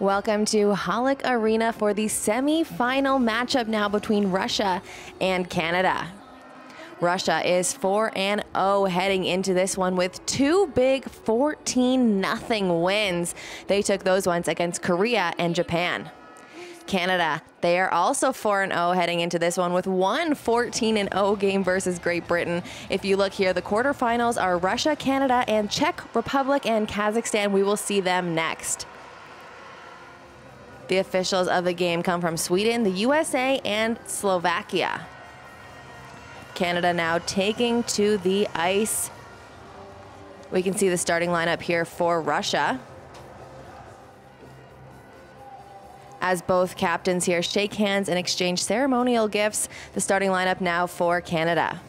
Welcome to Halyk Arena for the semi-final matchup now between Russia and Canada. Russia is 4 and 0 heading into this one with two big 14 0 wins. They took those ones against Korea and Japan. Canada, they are also 4 0 heading into this one with one 14 0 game versus Great Britain. If you look here, the quarterfinals are Russia, Canada, and Czech Republic and Kazakhstan. We will see them next. The officials of the game come from Sweden, the USA, and Slovakia. Canada now taking to the ice. We can see the starting lineup here for Russia. As both captains here shake hands and exchange ceremonial gifts, the starting lineup now for Canada.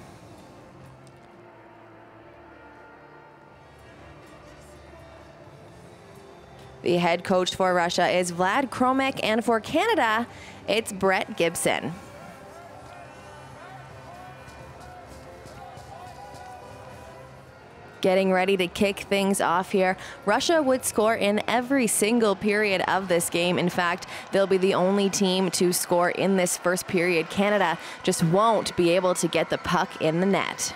The head coach for Russia is Vlad Khromych, and for Canada, it's Brett Gibson. Getting ready to kick things off here. Russia would score in every single period of this game. In fact, they'll be the only team to score in this first period. Canada just won't be able to get the puck in the net.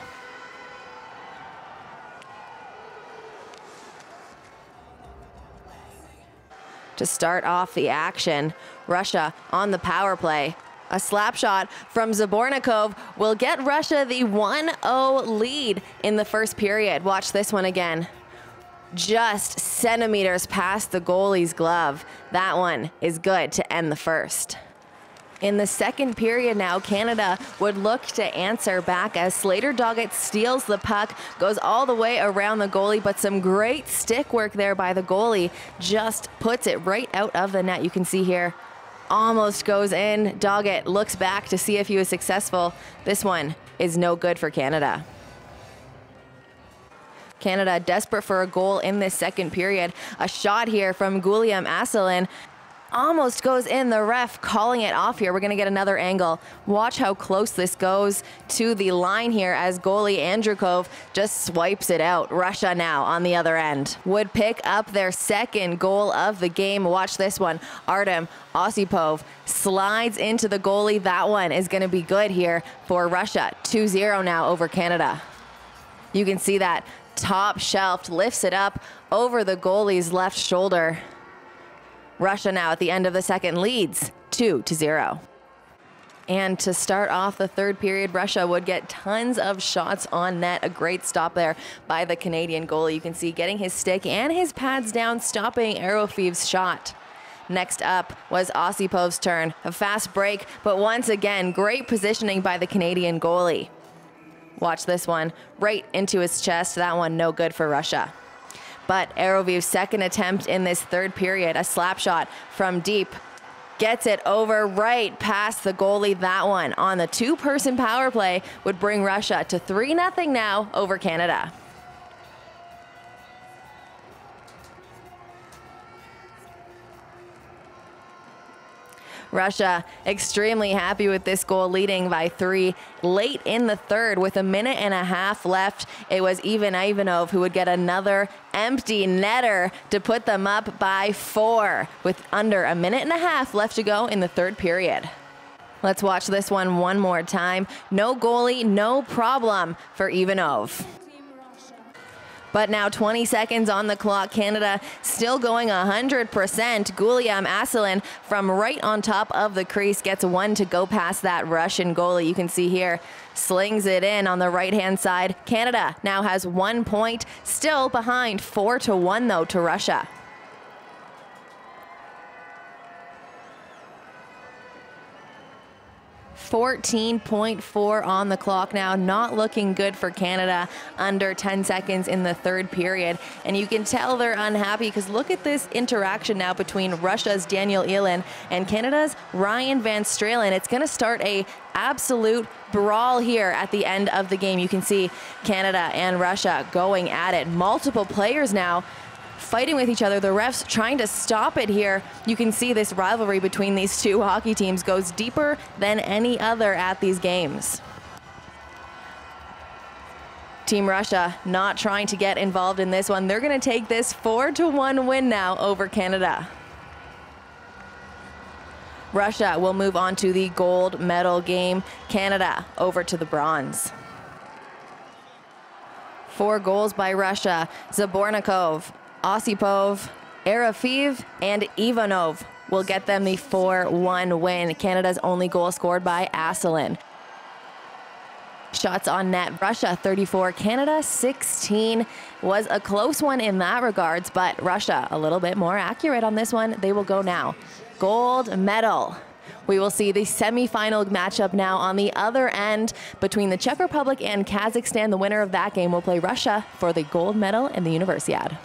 To start off the action. Russia on the power play. A slap shot from Zabornikov will get Russia the 1-0 lead in the first period. Watch this one again. Just centimeters past the goalie's glove. That one is good to end the first. In the second period now, Canada would look to answer back as Slater Doggett steals the puck, goes all the way around the goalie, but some great stick work there by the goalie just puts it right out of the net. You can see here, almost goes in. Doggett looks back to see if he was successful. This one is no good for Canada. Canada desperate for a goal in this second period. A shot here from Guillaume Asselin almost goes in. The ref calling it off here. We're going to get another angle. Watch how close this goes to the line here as goalie Andrukov just swipes it out. Russia now on the other end would pick up their second goal of the game. Watch this one. Artem Osipov slides into the goalie. That one is going to be good here for Russia. 2-0 now over Canada. You can see that top shelf lifts it up over the goalie's left shoulder. Russia now at the end of the second leads 2 to 0. And to start off the third period, Russia would get tons of shots on net. A great stop there by the Canadian goalie. You can see getting his stick and his pads down, stopping Arofeev's shot. Next up was Osipov's turn. A fast break, but once again, great positioning by the Canadian goalie. Watch this one, right into his chest. That one no good for Russia. But Arofeev's second attempt in this third period, a slap shot from deep, gets it over right past the goalie. That one on the two person power play would bring Russia to 3 0 now over Canada. Russia extremely happy with this goal, leading by three late in the third with a minute and a half left. It was Ivan Ivanov who would get another empty netter to put them up by four with under a minute and a half left to go in the third period. Let's watch this one one more time. No goalie, no problem for Ivanov. But now 20 seconds on the clock. Canada still going 100%. Guillaume Asselin from right on top of the crease gets one to go past that Russian goalie. You can see here, slings it in on the right-hand side. Canada now has one point, still behind four to one though to Russia. 14.4 on the clock now. Not looking good for Canada under 10 seconds in the third period. And you can tell they're unhappy because look at this interaction now between Russia's Daniel Elin and Canada's Ryan Van Stralen. It's going to start a absolute brawl here at the end of the game. You can see Canada and Russia going at it. Multiple players now fighting with each other. The refs trying to stop it here. You can see this rivalry between these two hockey teams goes deeper than any other at these games. Team Russia not trying to get involved in this one. They're going to take this 4 to 1 win now over Canada. Russia will move on to the gold medal game. Canada over to the bronze. Four goals by Russia. Zabornikov, Osipov, Arafeev, and Ivanov will get them the 4-1 win. Canada's only goal scored by Asselin. Shots on net, Russia 34, Canada 16. Was a close one in that regards, but Russia a little bit more accurate on this one. They will go now. Gold medal. We will see the semifinal matchup now on the other end between the Czech Republic and Kazakhstan. The winner of that game will play Russia for the gold medal in the Universiade.